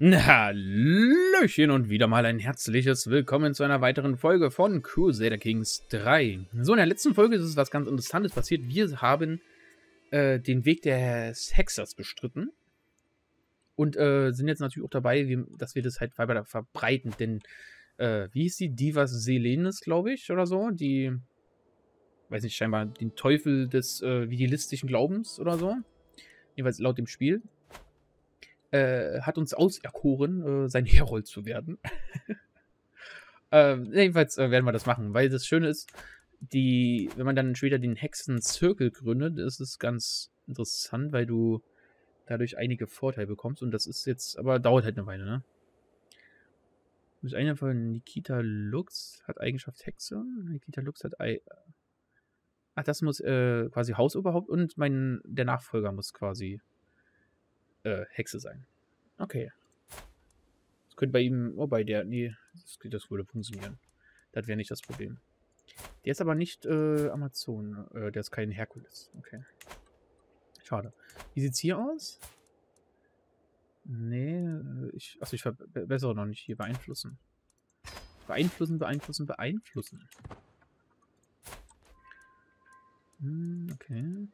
Hallöchen und wieder mal ein herzliches Willkommen zu einer weiteren Folge von Crusader Kings 3. So, in der letzten Folge ist es was ganz Interessantes passiert. Wir haben äh, den Weg des Hexers bestritten und äh, sind jetzt natürlich auch dabei, wie, dass wir das halt weiter verbreiten, denn äh, wie hieß die? Divas Selenis, glaube ich, oder so, die, weiß nicht, scheinbar den Teufel des äh, vigilistischen Glaubens oder so, jeweils laut dem Spiel äh, hat uns auserkoren, äh, sein Herold zu werden. ähm, jedenfalls äh, werden wir das machen, weil das Schöne ist, die, wenn man dann später den Hexen-Circle gründet, ist es ganz interessant, weil du dadurch einige Vorteile bekommst und das ist jetzt, aber dauert halt eine Weile, ne? Ist einer von Nikita Lux, hat Eigenschaft Hexe. Nikita Lux hat Ei. Ach, das muss äh, quasi Hausoberhaupt und mein der Nachfolger muss quasi äh, Hexe sein. Okay. Das könnte bei ihm, oh, bei der, nee, das, das würde funktionieren. Das wäre nicht das Problem. Der ist aber nicht äh, Amazon, äh, der ist kein Herkules. Okay. Schade. Wie sieht's hier aus? Nee, äh, ich, achso, ich verbessere noch nicht hier. Beeinflussen. Beeinflussen, beeinflussen, beeinflussen. Hm, okay.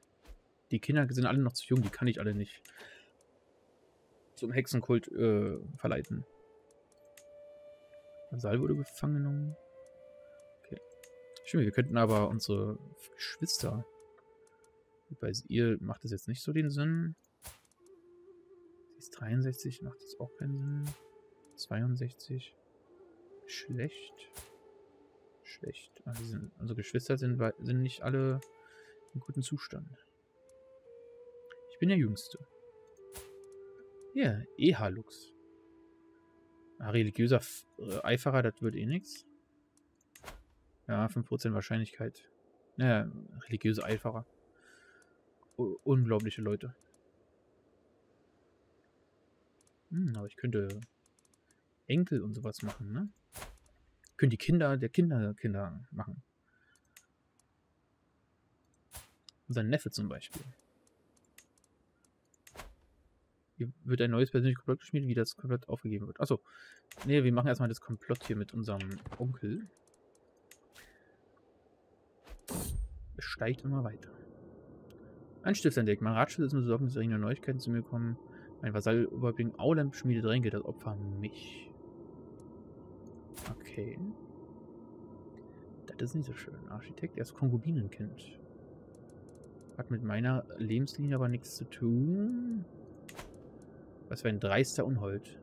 Die Kinder sind alle noch zu jung, die kann ich alle nicht zum Hexenkult äh, verleiten. Sal wurde gefangen genommen. Okay. Stimmt, wir könnten aber unsere Geschwister. Bei ihr macht das jetzt nicht so den Sinn. Sie ist 63, macht das auch keinen Sinn. 62. Schlecht. Schlecht. Also sind, unsere Geschwister sind, sind nicht alle in gutem Zustand. Ich bin der Jüngste. Ja, Ehalux. Ah, religiöser äh, Eiferer, das wird eh nichts. Ja, 5% Wahrscheinlichkeit. Naja, religiöse Eiferer. U unglaubliche Leute. Hm, aber ich könnte Enkel und sowas machen, ne? Könnte die Kinder der Kinder Kinder machen. Unser Neffe zum Beispiel. Hier wird ein neues persönliches Komplott geschmiedet, wie das komplett aufgegeben wird. Achso. Ne, wir machen erstmal das Komplott hier mit unserem Onkel. Es steigt immer weiter. Ein Stift entdeckt. Mein Ratschluss ist nur sorgen, dass neue Neuigkeiten zu mir kommen. Mein Vasall Oberbling Aulamp schmiedet Ränke, das Opfer mich. Okay. Das ist nicht so schön. Architekt, er ist Konkubinenkind. Hat mit meiner Lebenslinie aber nichts zu tun. Was für ein dreister Unhold.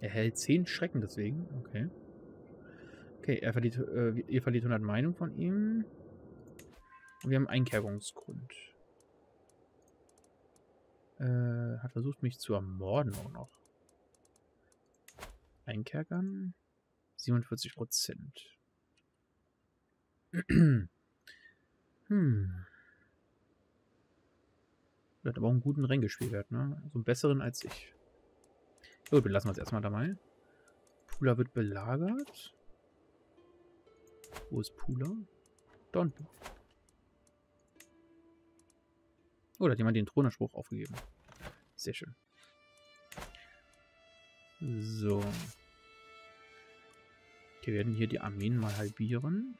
Er hält 10 Schrecken deswegen. Okay. Okay, er verliert, äh, ihr verliert 100 Meinung von ihm. Und wir haben Einkerbungsgrund. Äh, hat versucht, mich zu ermorden auch noch. Einkerkern? 47 Prozent. hm. Der hat aber auch einen guten Rängespielwert, ne? So einen besseren als ich. So, wir lassen es erstmal dabei. Pula wird belagert. Wo ist Pula? Da. Oh, da hat jemand den Thronerspruch aufgegeben. Sehr schön. So. Wir werden hier die Armeen mal halbieren.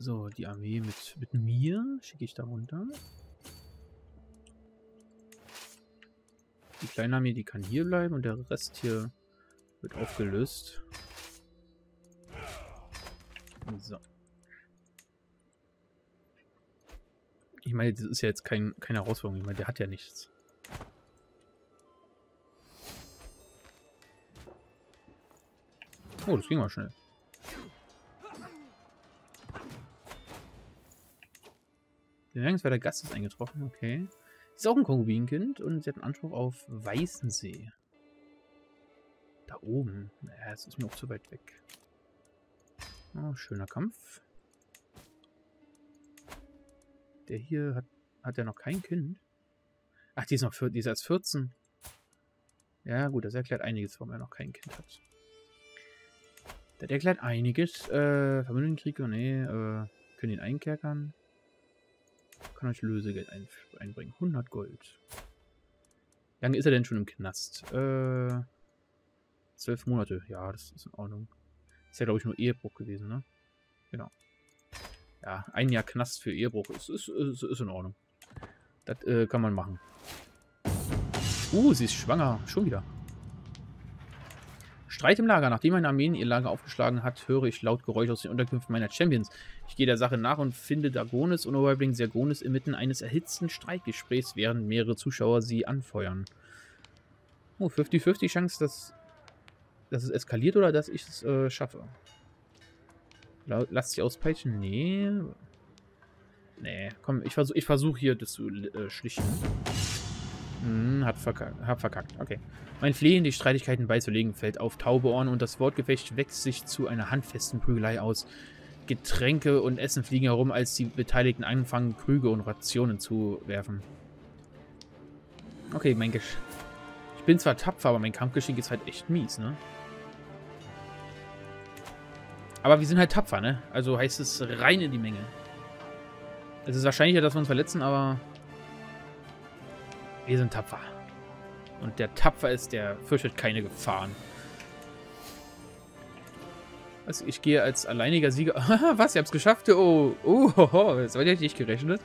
So, die Armee mit, mit mir schicke ich da runter. Die kleine Armee, die kann hier bleiben und der Rest hier wird aufgelöst. So. Ich meine, das ist ja jetzt kein, keine Herausforderung. Ich meine, der hat ja nichts. Oh, das ging mal schnell. Bemerkenswerter Gast ist eingetroffen, okay. Sie ist auch ein Konkubinenkind und sie hat einen Anspruch auf Weißensee. Da oben. Naja, es ist mir auch zu weit weg. Oh, schöner Kampf. Der hier hat, hat ja noch kein Kind. Ach, die ist noch die ist erst 14. Ja, gut, das erklärt einiges, warum er noch kein Kind hat. Das erklärt einiges. Äh, Verbündetenkrieg, nee, äh, können ihn einkerkern. Kann euch Lösegeld ein, einbringen. 100 Gold. Wie lange ist er denn schon im Knast? Äh, zwölf Monate. Ja, das ist in Ordnung. Ist ja, glaube ich, nur Ehebruch gewesen, ne? Genau. Ja, ein Jahr Knast für Ehebruch ist, ist, ist, ist in Ordnung. Das äh, kann man machen. Uh, sie ist schwanger. Schon wieder. Streit im Lager. Nachdem meine Armeen ihr Lager aufgeschlagen hat, höre ich laut Geräusche aus den Unterkünften meiner Champions. Ich gehe der Sache nach und finde Dagonis und Oberhäuptling Sergonis inmitten eines erhitzten Streitgesprächs, während mehrere Zuschauer sie anfeuern. Oh, 50-50 Chance, dass, dass es eskaliert oder dass ich es äh, schaffe. Lass dich auspeitschen? Nee. Nee, komm, ich versuche ich versuch hier das zu äh, schlichten. Hm, hat verkackt, hab verkackt. Okay. Mein Flehen, die Streitigkeiten beizulegen, fällt auf taube Ohren und das Wortgefecht wächst sich zu einer handfesten Prügelei aus. Getränke und Essen fliegen herum, als die Beteiligten anfangen, Krüge und Rationen zu werfen. Okay, mein Gesch... Ich bin zwar tapfer, aber mein Kampfgeschick ist halt echt mies, ne? Aber wir sind halt tapfer, ne? Also heißt es rein in die Menge. Es ist wahrscheinlicher, dass wir uns verletzen, aber wir sind tapfer. Und der tapfer ist, der fürchtet keine Gefahren. Also ich gehe als alleiniger Sieger... Was, ihr habt es geschafft? Oh, oh, oh, das war ja nicht gerechnet.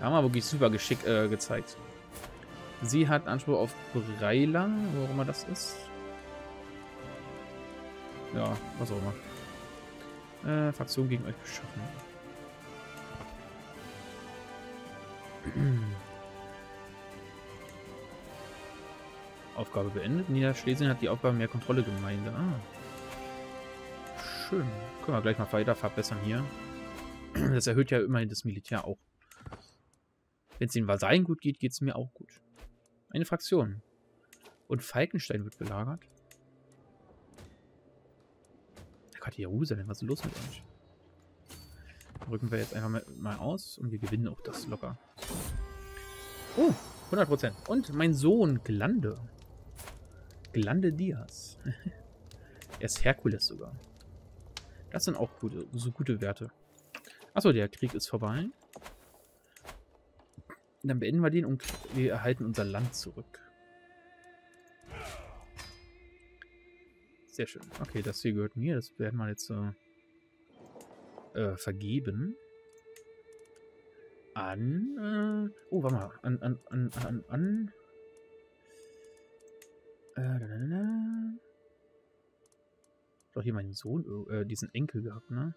Da haben wir wirklich super Geschick äh, gezeigt. Sie hat Anspruch auf Breila, wo auch immer das ist. Ja, was auch immer. Äh, Fraktion gegen euch beschaffen. Aufgabe beendet. Niederschlesien hat die Aufgabe mehr Kontrolle Gemeinde. Ah. Schön. Können wir gleich mal weiter verbessern hier. Das erhöht ja immerhin das Militär auch. Wenn es den Vasallen gut geht, geht es mir auch gut. Eine Fraktion. Und Falkenstein wird belagert. Der Gerade Jerusalem, was ist los mit euch? Rücken wir jetzt einfach mal aus und wir gewinnen auch das locker. Oh, 100%. Und mein Sohn Glande. Glande Diaz. er ist Herkules sogar. Das sind auch gute, so gute Werte. Achso, der Krieg ist vorbei. Dann beenden wir den und wir erhalten unser Land zurück. Sehr schön. Okay, das hier gehört mir. Das werden wir jetzt äh, äh, vergeben. An. Äh, oh, warte mal. An. An. An. An. an äh, da. Doch hier meinen Sohn, äh, diesen Enkel gehabt, ne?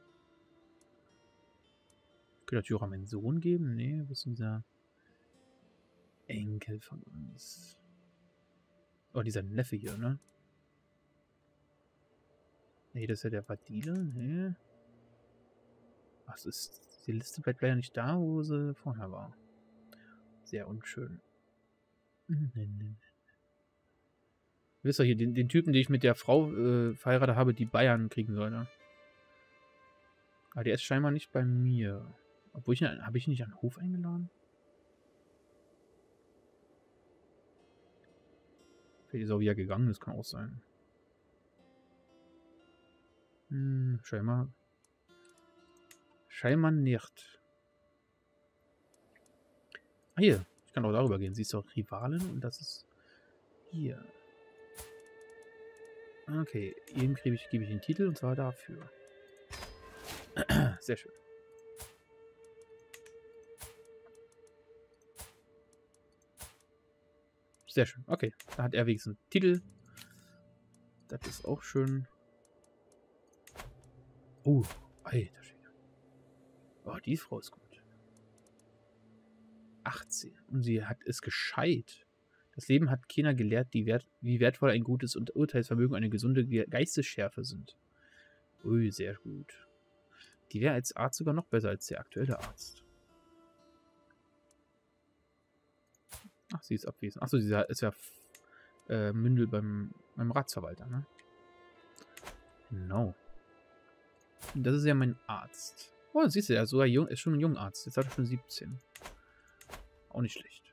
Ich könnte natürlich auch meinen Sohn geben. Nee, wo ist dieser Enkel von uns? Oh, dieser Neffe hier, ne? Nee, das ist ja der Vadile. Nee. Was ist. Die Liste bleibt leider nicht da, wo sie vorher war. Sehr unschön. Wisst ihr hier, den, den, Typen, den ich mit der Frau äh, verheiratet habe, die Bayern kriegen soll, ne? Aber der ist scheinbar nicht bei mir. Obwohl ich, habe ich ihn nicht an den Hof eingeladen? Vielleicht ist er auch wieder gegangen, das kann auch sein. Hm, scheinbar. Scheinbar nicht. Ah, hier. Ich kann auch darüber gehen. Sie ist auch Rivalin und das ist hier. Okay, ihm gebe ich, gebe ich den Titel und zwar dafür. Sehr schön. Sehr schön. Okay, da hat er wenigstens einen Titel. Das ist auch schön. Oh, alter Schwede. Oh, die Frau ist gut. 18. Und sie hat es gescheit. Das Leben hat keiner gelehrt, Wert, wie wertvoll ein gutes Urteilsvermögen und eine gesunde Geistesschärfe sind. Ui, sehr gut. Die wäre als Arzt sogar noch besser als der aktuelle Arzt. Ach, sie ist abwesend. Achso, sie ist ja äh, Mündel beim, beim Ratsverwalter, ne? Genau. Das ist ja mein Arzt. Oh, siehst du, er ist, sogar jung, ist schon ein junger Arzt. Jetzt hat er schon 17. Auch nicht schlecht.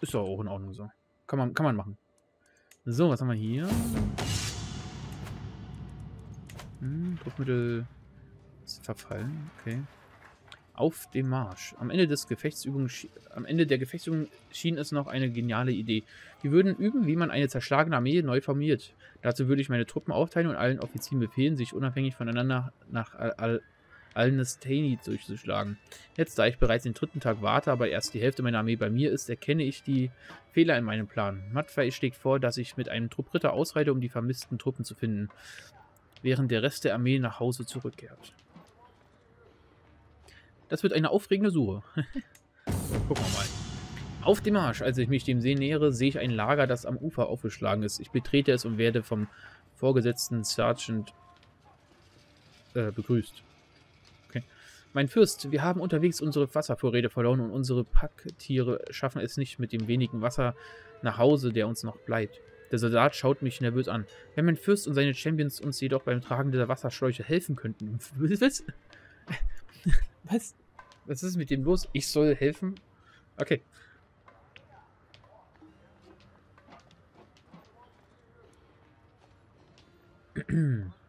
Ist doch auch in Ordnung so. Kann man, kann man machen. So, was haben wir hier? Hm, Druckmittel ist verfallen. Okay. Auf dem Marsch. Am Ende, des Gefechtsübung, am Ende der Gefechtsübung schien es noch eine geniale Idee. Wir würden üben, wie man eine zerschlagene Armee neu formiert. Dazu würde ich meine Truppen aufteilen und allen Offizieren befehlen, sich unabhängig voneinander nach Al Al-Nastani durchzuschlagen. Jetzt, da ich bereits den dritten Tag warte, aber erst die Hälfte meiner Armee bei mir ist, erkenne ich die Fehler in meinem Plan. Matfei schlägt vor, dass ich mit einem Trupp Ritter ausreite, um die vermissten Truppen zu finden, während der Rest der Armee nach Hause zurückkehrt. Das wird eine aufregende Suche. Gucken wir mal. Auf dem Marsch, als ich mich dem See nähere, sehe ich ein Lager, das am Ufer aufgeschlagen ist. Ich betrete es und werde vom vorgesetzten Sergeant äh, begrüßt. Mein Fürst, wir haben unterwegs unsere Wasservorräte verloren und unsere Packtiere schaffen es nicht mit dem wenigen Wasser nach Hause, der uns noch bleibt. Der Soldat schaut mich nervös an. Wenn mein Fürst und seine Champions uns jedoch beim Tragen dieser Wasserschläuche helfen könnten. Was? Was? Was ist mit dem los? Ich soll helfen? Okay.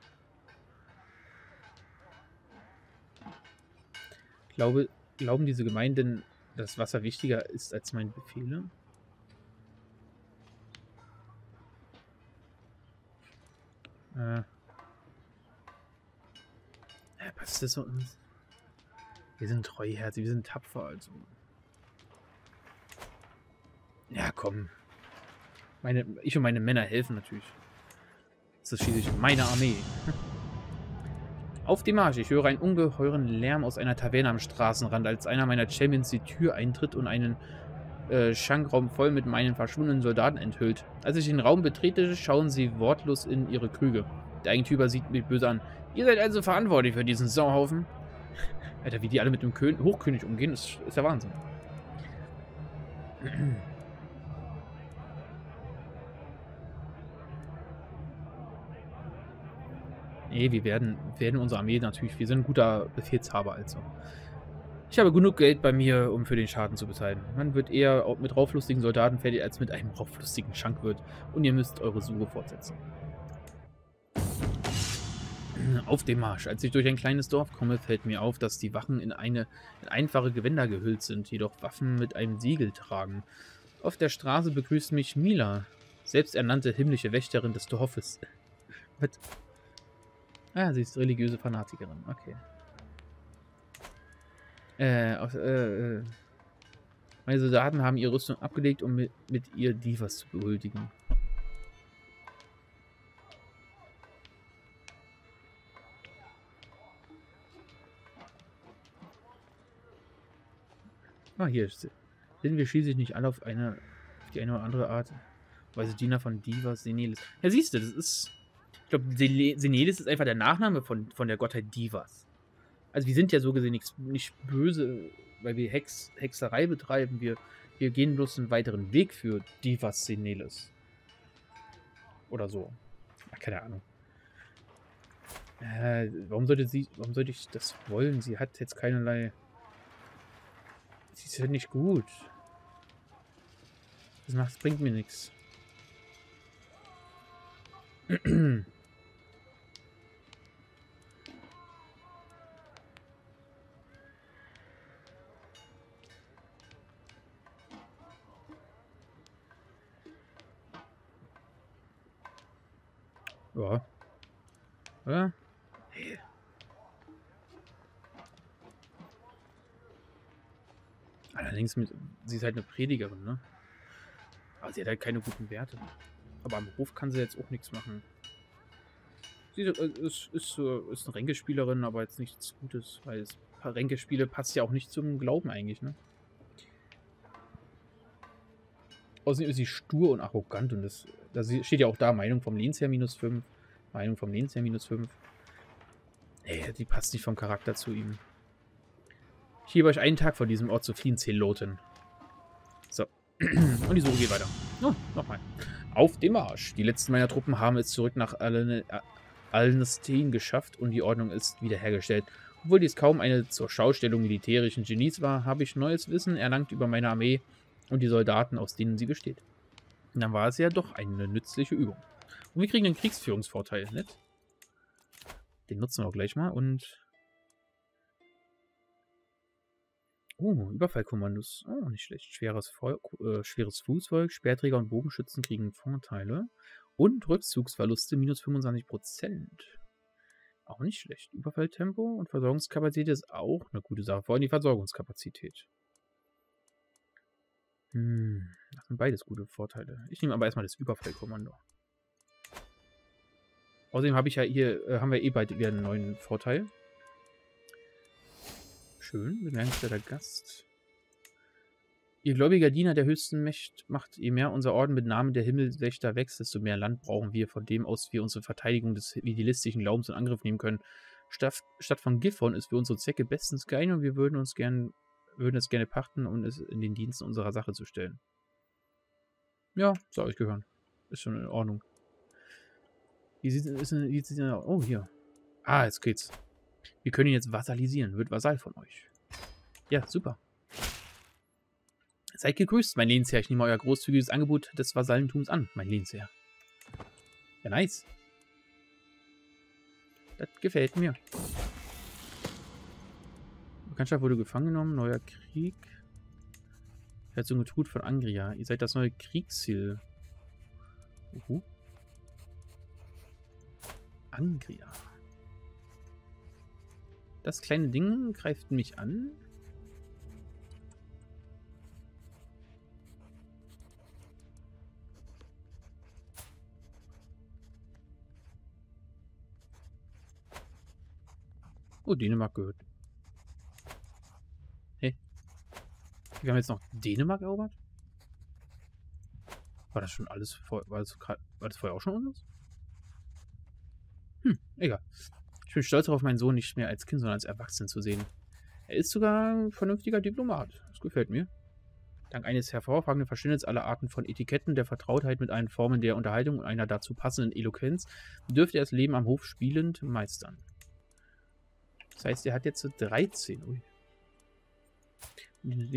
Glaube, glauben diese Gemeinden, dass Wasser wichtiger ist als meine Befehle? Äh. Ja, passt das uns? Wir sind treuherzig, wir sind tapfer, also. Ja, komm. Meine, ich und meine Männer helfen natürlich. Das ist schließlich meine Armee. Auf dem Marsch. Ich höre einen ungeheuren Lärm aus einer Taverne am Straßenrand, als einer meiner Champions die Tür eintritt und einen äh, Schankraum voll mit meinen verschwundenen Soldaten enthüllt. Als ich den Raum betrete, schauen sie wortlos in ihre Krüge. Der Eigentümer sieht mich böse an. Ihr seid also verantwortlich für diesen Sauhaufen? Alter, wie die alle mit dem Kön Hochkönig umgehen, ist, ist der Wahnsinn. Nee, wir werden, werden unsere Armee natürlich, wir sind ein guter Befehlshaber also. Ich habe genug Geld bei mir, um für den Schaden zu bezahlen. Man wird eher mit rauflustigen Soldaten fertig, als mit einem rauflustigen Schankwirt. Und ihr müsst eure Suche fortsetzen. Auf dem Marsch. Als ich durch ein kleines Dorf komme, fällt mir auf, dass die Wachen in, eine, in einfache Gewänder gehüllt sind, jedoch Waffen mit einem Siegel tragen. Auf der Straße begrüßt mich Mila, selbsternannte himmlische Wächterin des Dorfes. Was? Ah, sie ist religiöse Fanatikerin. Okay. Äh, auf, äh, äh. Meine Soldaten haben ihre Rüstung abgelegt, um mit, mit ihr Divas zu behuldigen. Ah, hier sind wir schließlich nicht alle auf eine, auf die eine oder andere Art Weise Diener von Divas Senelis. Ja, siehst du, das ist. Ich glaube, Senelis ist einfach der Nachname von, von der Gottheit Divas. Also wir sind ja so gesehen nicht, nicht böse, weil wir Hex, Hexerei betreiben. Wir, wir gehen bloß einen weiteren Weg für Divas Senelis. Oder so. Ach, keine Ahnung. Äh, warum sollte sie, warum sollte ich das wollen? Sie hat jetzt keinerlei Sie ist ja nicht gut. Das macht, bringt mir nichts. Ja. Ja. Allerdings, mit, sie ist halt eine Predigerin, ne? Aber sie hat halt keine guten Werte. Aber am Hof kann sie jetzt auch nichts machen. Sie ist, äh, ist, ist, ist eine Ränkespielerin, aber jetzt nichts Gutes, weil es, Ränkespiele passt ja auch nicht zum Glauben eigentlich, ne? Außerdem ist sie stur und arrogant und das, das steht ja auch da, Meinung vom Lehnsherr minus 5, Meinung vom Lehnsherr minus 5. Ey, die passt nicht vom Charakter zu ihm. Ich gebe euch einen Tag von diesem Ort zu fliehen, Zeloten. So. Und die Suche geht weiter. Oh, nochmal. Auf dem Marsch. Die letzten meiner Truppen haben es zurück nach Alnestin geschafft und die Ordnung ist wiederhergestellt. Obwohl dies kaum eine zur Schaustellung militärischen Genies war, habe ich neues Wissen erlangt über meine Armee und die Soldaten, aus denen sie besteht. Und dann war es ja doch eine nützliche Übung. Und wir kriegen einen Kriegsführungsvorteil, nicht? Den nutzen wir auch gleich mal und Oh, Überfallkommandos. Oh, nicht schlecht. Schweres, Feu äh, schweres Fußvolk, Speerträger und Bogenschützen kriegen Vorteile. Und Rückzugsverluste minus 25%. Auch nicht schlecht. Überfalltempo und Versorgungskapazität ist auch eine gute Sache. Vor allem die Versorgungskapazität. Hm, das sind beides gute Vorteile. Ich nehme aber erstmal das Überfallkommando. Außerdem habe ich ja hier, äh, haben wir eh bald wieder einen neuen Vorteil. Schön, bemerkenswerter Gast. Ihr gläubiger Diener der höchsten Mächt macht, je mehr unser Orden mit Namen der Himmelswächter wächst, desto mehr Land brauchen wir, von dem aus wir unsere Verteidigung des idealistischen Glaubens in Angriff nehmen können. Statt, statt von Gifhorn ist für unsere Zwecke bestens geeignet und wir würden uns gern, würden es gerne pachten, um es in den Diensten unserer Sache zu stellen. Ja, soll euch gehören. Ist schon in Ordnung. Wie sieht denn aus? Oh, hier. Ah, jetzt geht's. Wir können ihn jetzt vasalisieren. Wird Vasall von euch. Ja, super. Seid gegrüßt, mein Lehnsherr. Ich nehme euer großzügiges Angebot des Vasallentums an, mein Lehnsherr. Ja, nice. Das gefällt mir. Bekanntschaft wurde gefangen genommen. Neuer Krieg. Herzog Trud von Angria. Ihr seid das neue Kriegsziel. Uhu. Angria. Das kleine Ding greift mich an. Oh, Dänemark gehört. Wir haben jetzt noch Dänemark erobert? War das schon alles vor, war das, war das vorher auch schon unseres? Hm, egal. Ich bin stolz darauf, meinen Sohn nicht mehr als Kind, sondern als Erwachsenen zu sehen. Er ist sogar ein vernünftiger Diplomat. Das gefällt mir. Dank eines hervorragenden Verständnisses aller Arten von Etiketten, der Vertrautheit mit allen Formen der Unterhaltung und einer dazu passenden Eloquenz dürfte er das Leben am Hof spielend meistern. Das heißt, er hat jetzt 13. Ui.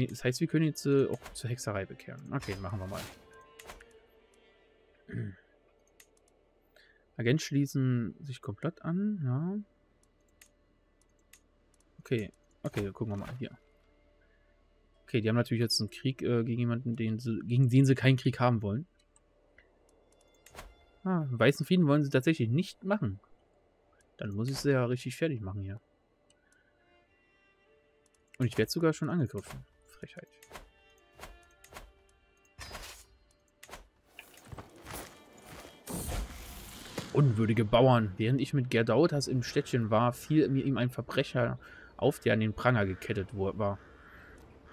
Das heißt, wir können jetzt äh, auch zur Hexerei bekehren. Okay, machen wir mal. Agent schließen sich komplett an, ja. Okay, okay, gucken wir mal hier. Okay, die haben natürlich jetzt einen Krieg äh, gegen jemanden, den sie, gegen den sie keinen Krieg haben wollen. Ah, weißen Frieden wollen sie tatsächlich nicht machen. Dann muss ich sie ja richtig fertig machen hier. Und ich werde sogar schon angegriffen. Frechheit. Unwürdige Bauern. Während ich mit Gerdautas im Städtchen war, fiel mir ihm ein Verbrecher auf, der an den Pranger gekettet war.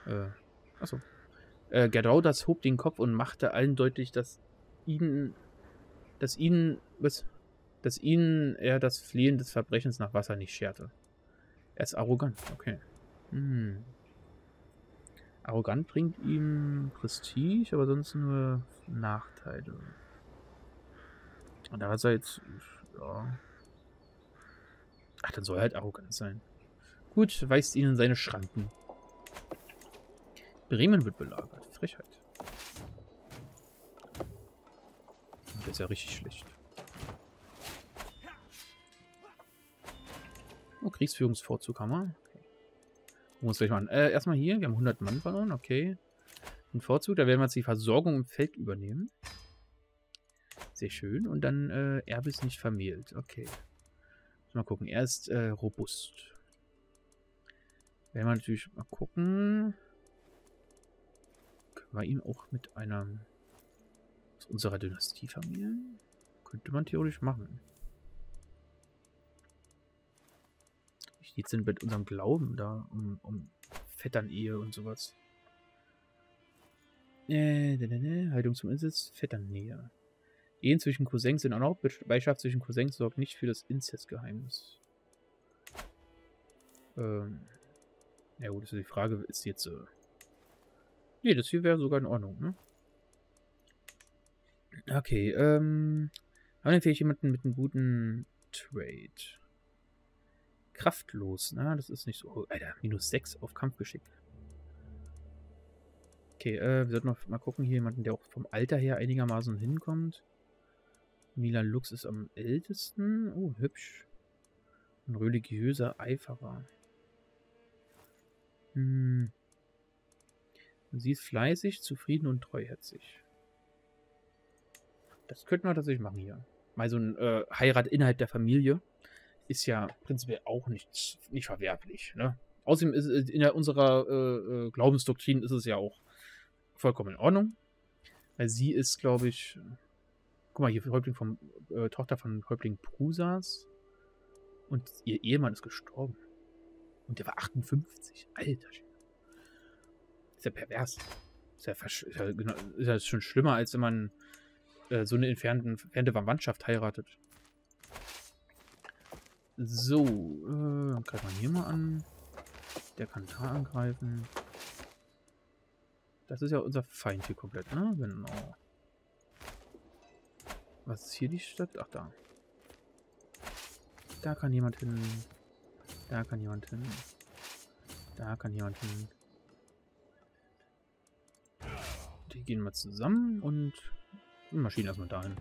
Äh, achso. Äh, Gerdautas hob den Kopf und machte allen deutlich, dass ihnen, dass ihnen, was, dass ihnen er das Flehen des Verbrechens nach Wasser nicht scherte. Er ist arrogant, okay. Hm. Arrogant bringt ihm Prestige, aber sonst nur Nachteile. Und er jetzt. Ja. Ach, dann soll er halt arrogant sein. Gut, weist ihnen seine Schranken. Bremen wird belagert. Frechheit. Das ist ja richtig schlecht. Oh, Kriegsführungsvorzug haben wir. Gucken uns gleich mal an. Äh, erstmal hier. Wir haben 100 Mann verloren. Okay. Den Vorzug. Da werden wir jetzt die Versorgung im Feld übernehmen. Sehr schön. Und dann äh, Erbe ist nicht vermählt. Okay. Mal gucken. Er ist äh, robust. Werden wir natürlich mal gucken. Können wir ihn auch mit einer aus unserer Dynastie vermählen? Könnte man theoretisch machen. Es denn mit unserem Glauben da um, um Vettern-Ehe und sowas? Äh, ne, ne, ne. Haltung zum Insitz, Vettern-Nähe. Ehen zwischen Cousins sind erlaubt, Beischaft zwischen Cousins sorgt nicht für das Inzestgeheimnis. Ähm. Ja gut, ist die Frage, ist jetzt... Äh ne, das hier wäre sogar in Ordnung, ne? Okay, ähm... Haben wir vielleicht jemanden mit einem guten Trade? Kraftlos, na, das ist nicht so... Oh, Alter, minus 6 auf Kampfgeschick. Okay, äh, wir sollten noch mal gucken, hier jemanden, der auch vom Alter her einigermaßen hinkommt. Milan Lux ist am ältesten. Oh, hübsch. Ein religiöser Eiferer. Hm. Sie ist fleißig, zufrieden und treuherzig. Das könnten wir tatsächlich machen hier. Mal so ein äh, Heirat innerhalb der Familie ist ja prinzipiell auch nicht, nicht verwerflich. Ne? Außerdem ist in der, unserer äh, äh, Glaubensdoktrin ist es ja auch vollkommen in Ordnung. Weil sie ist, glaube ich, guck mal, hier Häuptling vom, äh, Tochter von Häuptling Prusas. Und ihr Ehemann ist gestorben. Und der war 58. Alter. Ist ja pervers. Ist ja, ist ja, genau, ist ja schon schlimmer, als wenn man äh, so eine entfernte, entfernte Verwandtschaft heiratet. So, äh, greift man hier mal an. Der kann da angreifen. Das ist ja unser Feind hier komplett, ne? Genau. Was ist hier die Stadt? Ach, da. Da kann jemand hin. Da kann jemand hin. Da kann jemand hin. Die gehen mal zusammen und Maschinen erstmal dahin.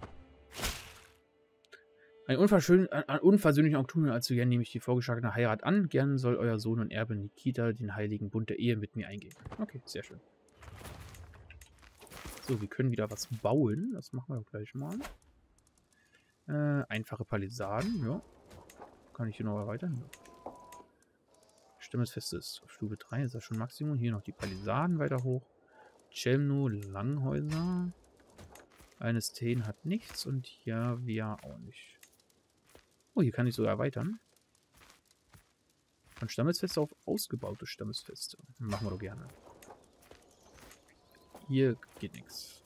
Ein, ein unversöhnlicher Oktober als gern nehme ich die vorgeschlagene Heirat an. Gern soll euer Sohn und Erbe Nikita den heiligen Bund der Ehe mit mir eingehen. Okay, sehr schön. So, wir können wieder was bauen. Das machen wir gleich mal. Äh, einfache Palisaden, ja. Kann ich hier noch erweitern? Ja. Stimmesfest ist auf Stufe 3, ist das schon Maximum. Hier noch die Palisaden weiter hoch. Chelmno Langhäuser. Eines Teen hat nichts und hier wir auch nicht. Oh, hier kann ich sogar erweitern. Von Stammesfeste auf ausgebaute Stammesfeste. Machen wir doch gerne. Hier geht nichts.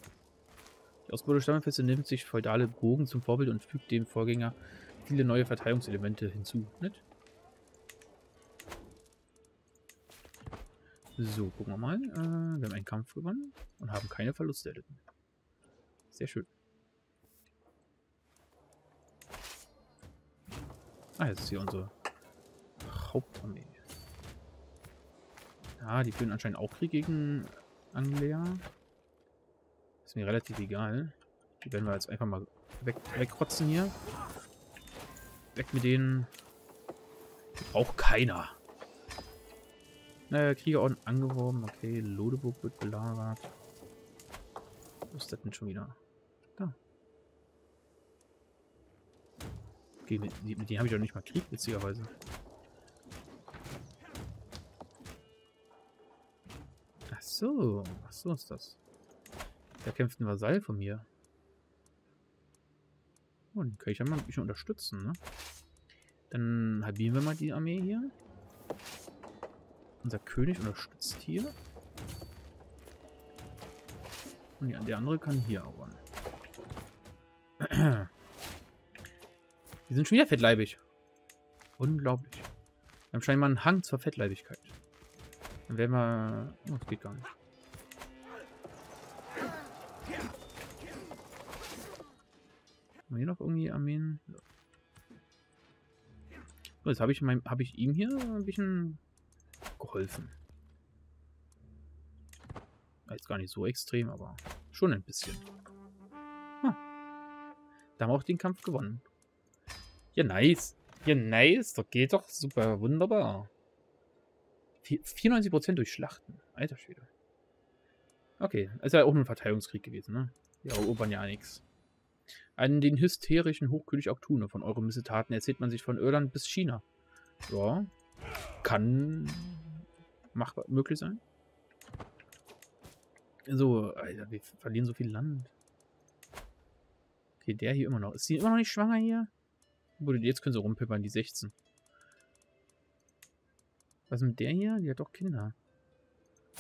Die ausgebaute Stammesfeste nimmt sich feudale Bogen zum Vorbild und fügt dem Vorgänger viele neue Verteilungselemente hinzu. Nicht? So, gucken wir mal. Äh, wir haben einen Kampf gewonnen und haben keine Verluste erlitten. Sehr schön. Ah, jetzt ist hier unsere Hauptarmee. Ja, die führen anscheinend auch Krieg gegen Anglia. Ist mir relativ egal. Die werden wir jetzt einfach mal weg, wegrotzen hier. Weg mit denen. Braucht keiner. Naja, Kriegerorden angeworben. Okay, Lodeburg wird belagert. Wo ist das denn schon wieder? Da. Okay, mit, mit denen habe ich doch nicht mal Krieg, witzigerweise. Ach so, ach so ist das. Da kämpft ein Vasall von mir. Oh, den kann ich ja mal ein bisschen unterstützen, ne? Dann halbieren wir mal die Armee hier. Unser König unterstützt hier. Und der andere kann hier erobern. Die sind schon wieder fettleibig. Unglaublich. Wir haben scheinbar einen Hang zur Fettleibigkeit. Dann werden wir... Oh, das geht gar nicht. Haben wir hier noch irgendwie Armeen? So, jetzt habe ich, mein, hab ich ihm hier ein bisschen geholfen. Jetzt gar nicht so extrem, aber schon ein bisschen. Hm. Da haben wir auch den Kampf gewonnen. Ja, nice. Ja, nice. Das geht doch super. Wunderbar. 94% durch Schlachten. Alter Schwede. Okay, ist ja auch nur ein Verteilungskrieg gewesen, ne? Ja, erobern ja nichts. An den hysterischen Hochkönig Octune von euren Missetaten erzählt man sich von Irland bis China. Ja, kann machbar, möglich sein. So, Alter, wir verlieren so viel Land. Okay, der hier immer noch. Ist sie immer noch nicht schwanger hier? Jetzt können sie rumpippern, die 16. Was ist mit der hier? Die hat doch Kinder.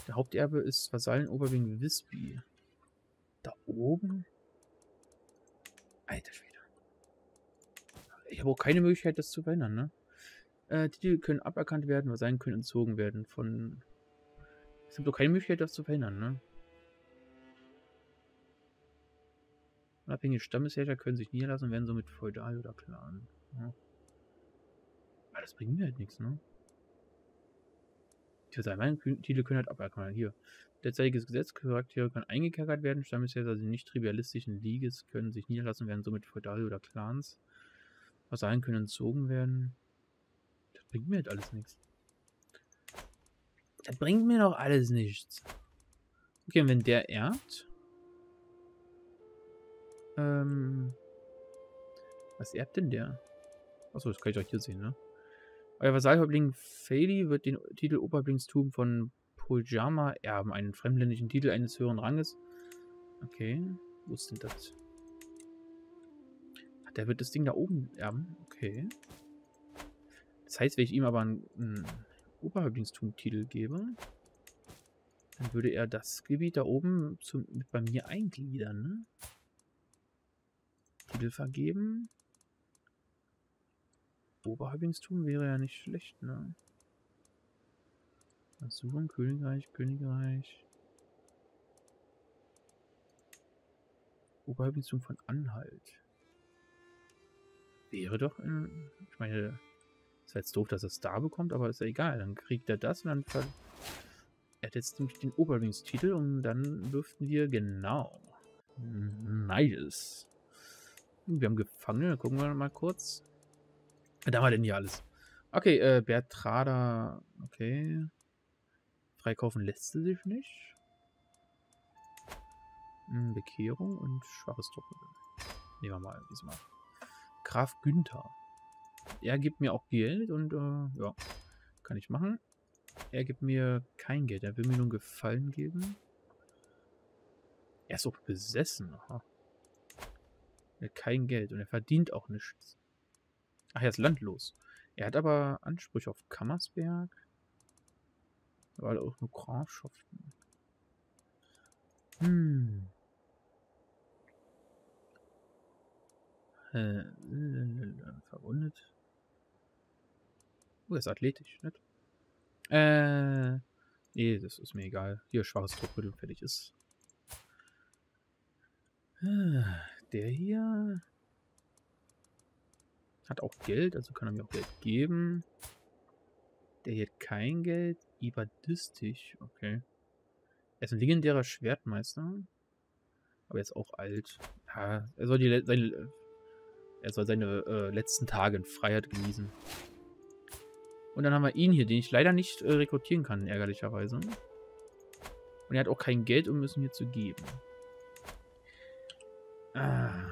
Der Haupterbe ist Vasallenoberwing Visby. Da oben? Alter Schwede. Ich habe auch keine Möglichkeit, das zu verhindern, ne? Äh, Titel können aberkannt werden, Vasallen können entzogen werden von... Es gibt doch keine Möglichkeit, das zu verhindern, ne? Unabhängige Stammesherrscher können sich niederlassen und werden somit feudal oder Clan. Ja. Aber das bringt mir halt nichts, ne? Ich würde meine Titel können halt aberkannt Hier. Derzeitiges Gesetz, Charaktere können eingekerkert werden, Stammesherrscher sind nicht trivialistischen Liges, können sich niederlassen, werden somit feudal oder Clans. Vasallen können entzogen werden. Das bringt mir halt alles nichts. Das bringt mir doch alles nichts. Okay, und wenn der erbt. Ähm. Was erbt denn der? Achso, das kann ich auch hier sehen, ne? Euer Vasallhäuptling Feli wird den Titel Oberblingstum von Puljama erben, einen fremdländischen Titel eines höheren Ranges. Okay, wo ist denn das? Ach, der wird das Ding da oben erben. Okay. Das heißt, wenn ich ihm aber einen, einen Oberhäuptlingstum-Titel gebe, dann würde er das Gebiet da oben zum, bei mir eingliedern, ne? Titel vergeben. Oberhäuptlingstum wäre ja nicht schlecht, ne? Asurien, Königreich, Königreich. Oberhäuptlingstum von Anhalt. Wäre doch, in, ich meine, ist jetzt doof, dass er es da bekommt, aber ist ja egal. Dann kriegt er das und dann er hat jetzt nämlich den Oberlingstitel und dann dürften wir genau. Nice. Wir haben Gefangene, gucken wir mal kurz. Da haben wir denn hier alles. Okay, äh, Bertrada, okay. Freikaufen lässt sie sich nicht. Hm, Bekehrung und schwaches Truppe. Nehmen wir mal diesmal. Graf Günther. Er gibt mir auch Geld und äh, ja, kann ich machen. Er gibt mir kein Geld. Er will mir einen Gefallen geben. Er ist auch besessen. Aha. Hat kein Geld und er verdient auch nichts. Ach, er ist landlos. Er hat aber Ansprüche auf Kammersberg. Weil auch nur Grafschaften. Hm. Äh, verwundet. Oh, er ist athletisch, nicht? Äh, nee, das ist mir egal. Hier, schwaches Druckmittel fertig ist. Der hier hat auch Geld, also kann er mir auch Geld geben. Der hier hat kein Geld. Ibadistisch, okay. Er ist ein legendärer Schwertmeister. Aber er ist auch alt. Ja, er soll, die, seine, er soll seine äh, letzten Tage in Freiheit genießen. Und dann haben wir ihn hier, den ich leider nicht äh, rekrutieren kann, ärgerlicherweise. Und er hat auch kein Geld, um es mir zu geben. Ah.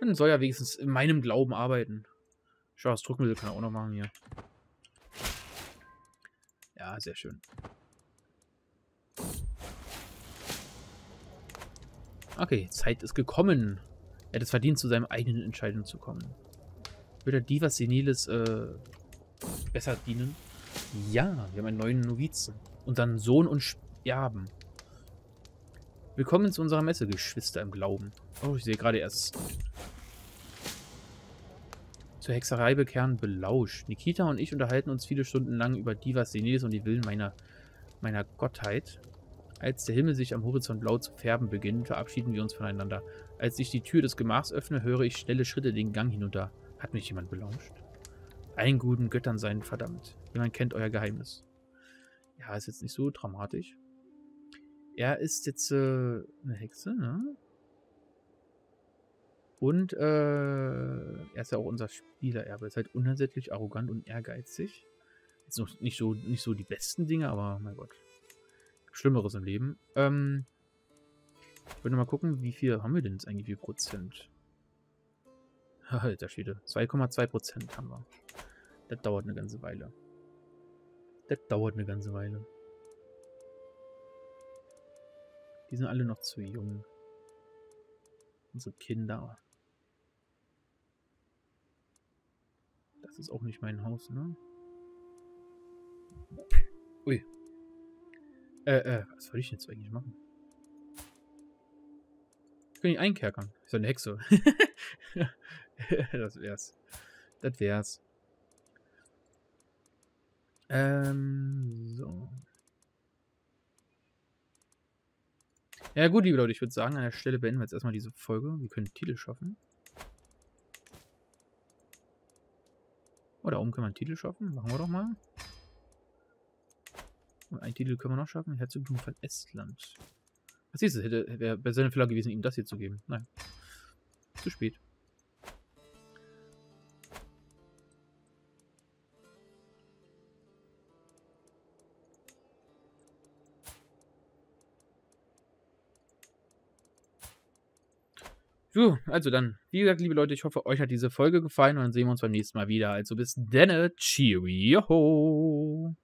Dann soll er wenigstens in meinem Glauben arbeiten. Schau, das Druckmittel kann er auch noch machen hier. Ja, sehr schön. Okay, Zeit ist gekommen. Er hat es verdient, zu seinen eigenen Entscheidungen zu kommen. Wird er Divas Senilis äh, besser dienen? Ja, wir haben einen neuen Novizen. Und dann Sohn und Erben. Willkommen zu unserer Messe, Geschwister im Glauben. Oh, ich sehe gerade erst. Zur Hexerei bekehren belauscht. Nikita und ich unterhalten uns viele Stunden lang über Divas Senilis und die Willen meiner, meiner Gottheit. Als der Himmel sich am Horizont blau zu färben beginnt, verabschieden wir uns voneinander. Als ich die Tür des Gemachs öffne, höre ich schnelle Schritte den Gang hinunter. Hat mich jemand belauscht? Allen guten Göttern seien verdammt. Jemand kennt euer Geheimnis. Ja, ist jetzt nicht so dramatisch. Er ist jetzt äh, eine Hexe, ne? Und äh, er ist ja auch unser Spielererbe. Er ist halt unersättlich, arrogant und ehrgeizig. Jetzt noch nicht so, nicht so die besten Dinge, aber mein Gott. Schlimmeres im Leben. Ähm, ich würde mal gucken, wie viel haben wir denn jetzt eigentlich, wie Prozent? Alter Schwede. 2,2 Prozent haben wir. Das dauert eine ganze Weile. Das dauert eine ganze Weile. Die sind alle noch zu jung. Unsere Kinder. Das ist auch nicht mein Haus, ne? Ui. Äh, äh, was soll ich jetzt eigentlich machen? Ich kann nicht einkerkern. Ja eine Hexe. das wär's. Das wär's. Ähm, so. Ja gut, liebe Leute, ich würde sagen, an der Stelle beenden wir jetzt erstmal diese Folge. Wir können den Titel schaffen. Oh, da oben können wir einen Titel schaffen. Machen wir doch mal. Und einen Titel können wir noch schaffen. Herzogtum von Estland. Was ist es? Hätte, wäre besser ein Fehler gewesen, ihm das hier zu geben. Nein. Zu spät. Du, also dann, wie gesagt, liebe Leute, ich hoffe, euch hat diese Folge gefallen und dann sehen wir uns beim nächsten Mal wieder. Also bis denne, cheerio!